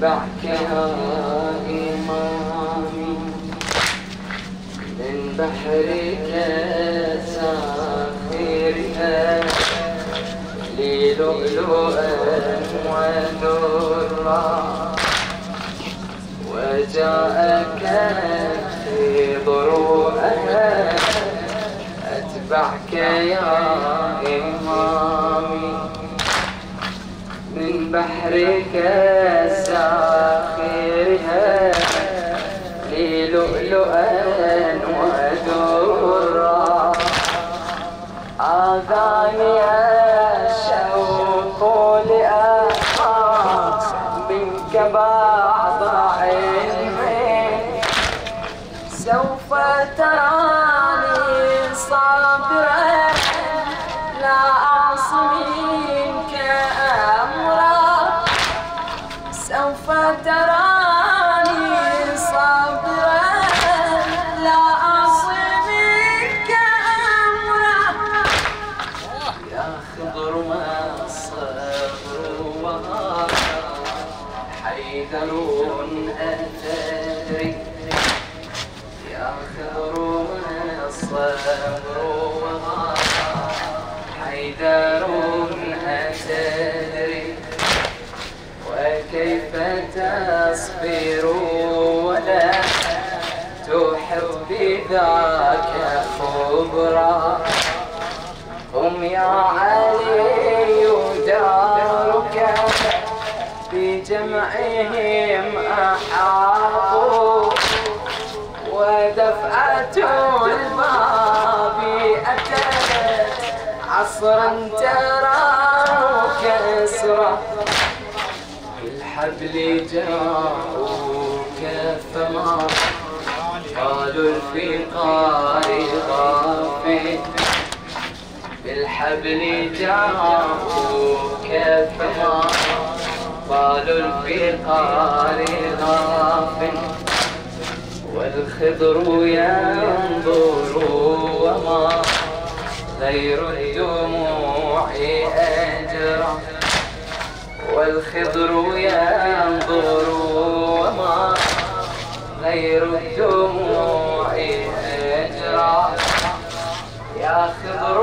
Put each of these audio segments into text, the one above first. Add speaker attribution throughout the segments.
Speaker 1: يا إمامي. من بحرك سافرها لي لؤلؤا ودرا وجاءك خضر أهل أتبعك يا إمامي. بحرك ساخرها لي لؤلؤا ودرا حيدر أتدري يا خضر ما الصبر وهذا حيدر وكيف تصبر ولا تحب بذاك خبرا؟ هم يا علي. بجمعهم أحاطوا ودفعة الباب أتت عصرا تراه كسرا بالحبل جاءوك فما قالوا الفقار غافل بالحبل جاءوك فما قالوا الفقار غافل والخضر ينظر وما غير الدموع أجرى. والخضر ينظر وما غير الدموع أجرى. يا خضر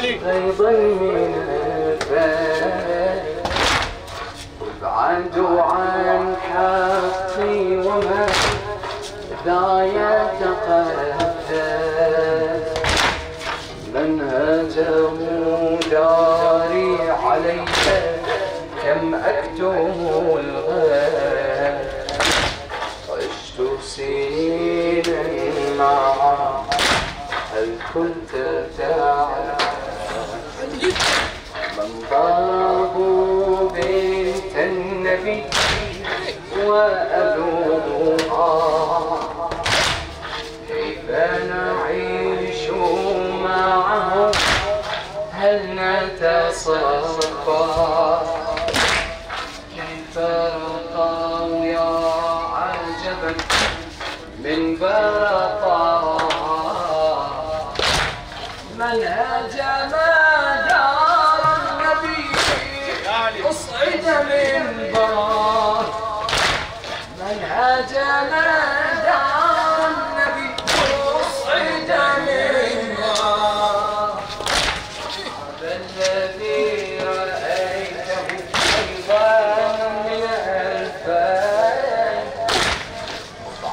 Speaker 2: علي.
Speaker 1: غيظا من الفات ابعدوا عن حقي وما ذا يتقدس من هجموا داري عليك كم أكتم الغد عشت سنينا معه هل كنت تعلم ضرب بنت النبي وأبوها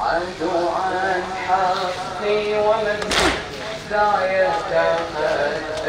Speaker 1: عدو عن حقي ومن لا يتحدث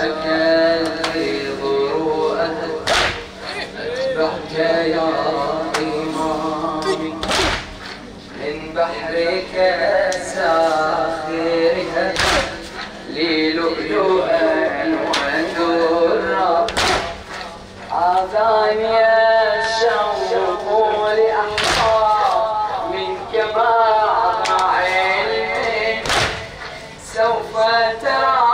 Speaker 1: أكل ضروءه أتبعك يا إمامي من بحرك ساخرها للؤلؤا ودرا عذاني الشوق لأحقى منك ما علمي سوف ترى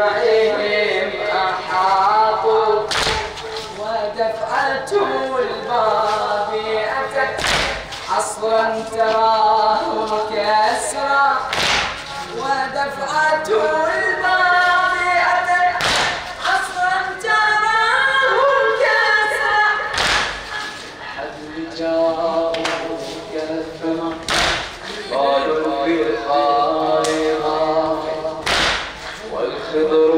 Speaker 1: بجمعهم أحاطوا ودفعة الباب أتت حصرا تراه كسرا ودفعت الباب
Speaker 2: Señor.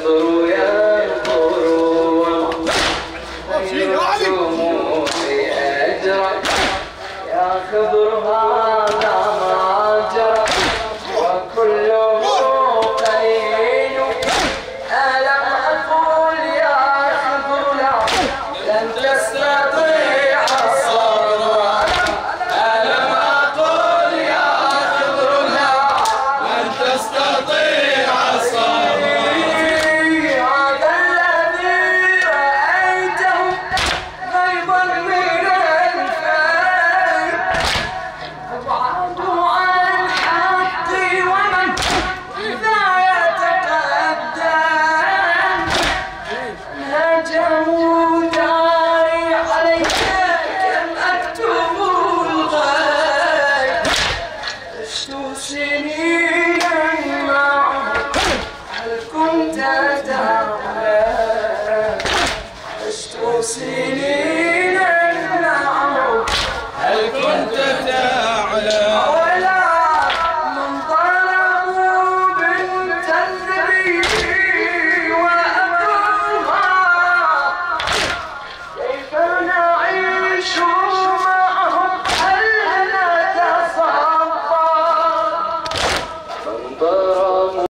Speaker 2: aleluia.